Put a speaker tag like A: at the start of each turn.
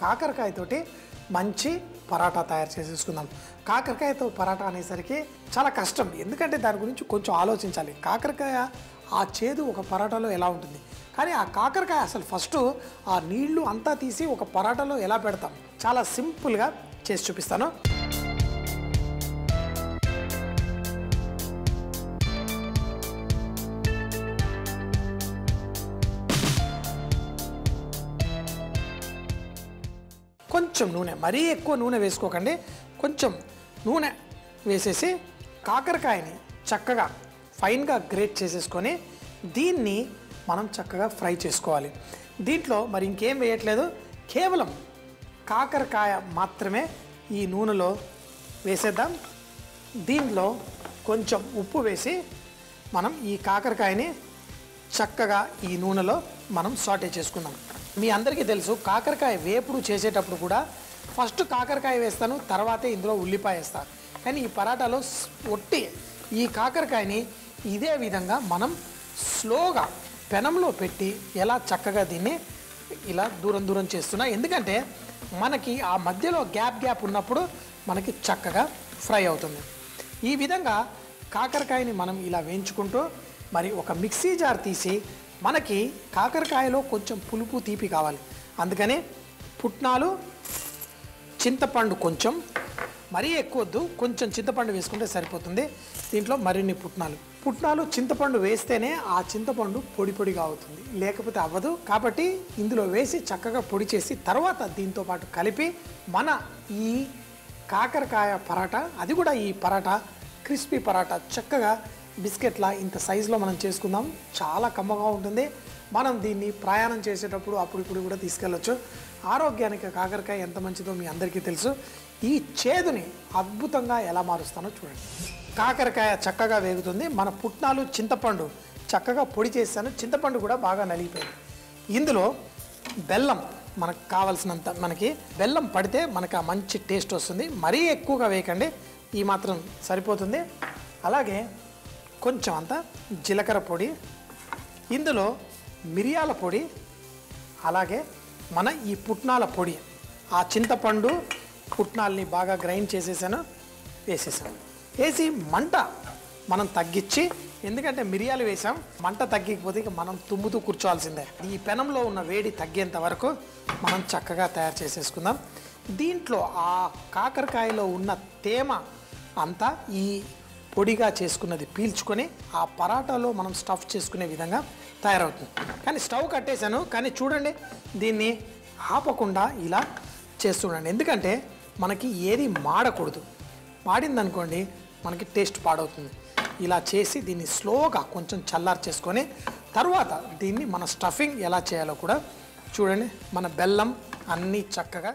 A: కాకరకాయతోటి మంచి పరాటా తయారు చేసేసుకుందాం కాకరకాయతో పరాటా అనేసరికి చాలా కష్టం. ఎందుకంటే దాని గురించి కొంచెం ఆలోచించాలి. కాకరకాయ ఆ చేదు ఒక పరాటాలో ఎలా ఉంటుంది? కానీ ఆ కాకరకాయ అసలు ఫస్ట్ ఆ నీళ్ళు అంతా తీసి ఒక పరాటాలో ఎలా పెడతాం? చాలా సింపుల్గా చేసి చూపిస్తాను. కొంచెం నూనె మరీ ఎక్కువ నూనె వేసుకోకండి. కొంచెం నూనె వేసేసి కాకరకాయని చక్కగా ఫైన్గా గ్రేట్ చేసేసుకొని దీన్ని మనం చక్కగా ఫ్రై చేసుకోవాలి. దీంట్లో మరి ఇంకేం వేయట్లేదు. కేవలం కాకరకాయ మాత్రమే ఈ నూనెలో వేసేద్దాం. దీంట్లో కొంచెం ఉప్పు వేసి మనం ఈ కాకరకాయని చక్కగా ఈ నూనెలో మనం సాటే చేసుకుందాం. మీ అందరికీ తెలుసు కాకరకాయ వేపుడు చేసేటప్పుడు కూడా ఫస్ట్ కాకరకాయ వేస్తాను తర్వాతే ఇందులో ఉల్లిపాయ వేస్తాను కానీ ఈ పరాటాలో ఒట్టి ఈ కాకరకాయని ఇదే విధంగా మనం స్లోగా పెనంలో పెట్టి ఎలా చక్కగా దీన్ని ఇలా దూరం దూరం చేస్తున్నా. ఎందుకంటే మనకి ఆ మధ్యలో గ్యాప్ గ్యాప్ ఉన్నప్పుడు మనకి చక్కగా ఫ్రై అవుతుంది. ఈ విధంగా కాకరకాయని మనం ఇలా వేయించుకుంటూ మరి ఒక మిక్సీ జార్ తీసి మనకి కాకరకాయలో కొంచెం పులుపు తీపి కావాలి. అందుకనే పుట్నాలు చింతపండు కొంచెం మరీ ఎక్కువ వద్దు కొంచెం చింతపండు వేసుకుంటే సరిపోతుంది. దీంట్లో మరిన్ని పుట్నాలు. పుట్నాలు చింతపండు వేస్తేనే ఆ చింతపండు పొడి పొడిగా అవుతుంది. లేకపోతే అవ్వదు. కాబట్టి ఇందులో వేసి చక్కగా పొడి చేసి తర్వాత దీంతో పాటు కలిపి మన ఈ కాకరకాయ పరాటా అది కూడా ఈ పరాటా క్రిస్పీ పరాటా చక్కగా బిస్కెట్లా ఇంత సైజులో మనం చేసుకుందాం. చాలా కమ్మగా ఉంటుంది. మనం దీన్ని ప్రయాణం చేసేటప్పుడు అప్పుడు ఇప్పుడు కూడా తీసుకెళ్ళొచ్చు. ఆరోగ్యానికి కాకరకాయ ఎంత మంచిదో మీ అందరికీ తెలుసు. ఈ చేదుని అద్భుతంగా ఎలా మారుస్తానో చూడండి. కాకరకాయ చక్కగా వేగుతుంది. మన పుట్నాలు చింతపండు చక్కగా పొడి చేస్తాను చింతపండు కూడా బాగా నలిగిపోయింది. ఇందులో బెల్లం మనకు కావలసినంత మనకి బెల్లం పడితే మనకు ఆ మంచి టేస్ట్ వస్తుంది. మరీ ఎక్కువగా వేయకండి. ఈ మాత్రం సరిపోతుంది. అలాగే కొంచెం అంత జీలకర్ర పొడి ఇందులో మిరియాల పొడి అలాగే మన ఈ పుట్నాల పొడి. ఆ చింతపండు పుట్నాల్ని బాగా గ్రైండ్ చేసేసాను వేసేసాను. వేసి మంట మనం తగ్గించి ఎందుకంటే మిరియాలు వేసాం మంట తగ్గిపోతే ఇక మనం తుమ్ముతూ కూర్చోవాల్సిందే. ఈ పెనంలో ఉన్న వేడి తగ్గేంత వరకు మనం చక్కగా తయారు చేసేసుకుందాం. దీంట్లో ఆ కాకరకాయలో ఉన్న తేమ అంతా ఈ పొడిగా చేసుకున్నది పీల్చుకొని ఆ పరాటాలో మనం స్టఫ్ చేసుకునే విధంగా తయారవుతుంది. కానీ స్టవ్ కట్టేశాను కానీ చూడండి దీన్ని ఆపకుండా ఇలా చేస్తుండండి ఎందుకంటే మనకి ఏది మాడకూడదు. మాడిందనుకోండి మనకి టేస్ట్ పాడవుతుంది. ఇలా చేసి దీన్ని స్లోగా కొంచెం చల్లారు చేసుకొని తర్వాత దీన్ని మన స్టఫింగ్ ఎలా చేయాలో కూడా చూడండి మన బెల్లం అన్నీ చక్కగా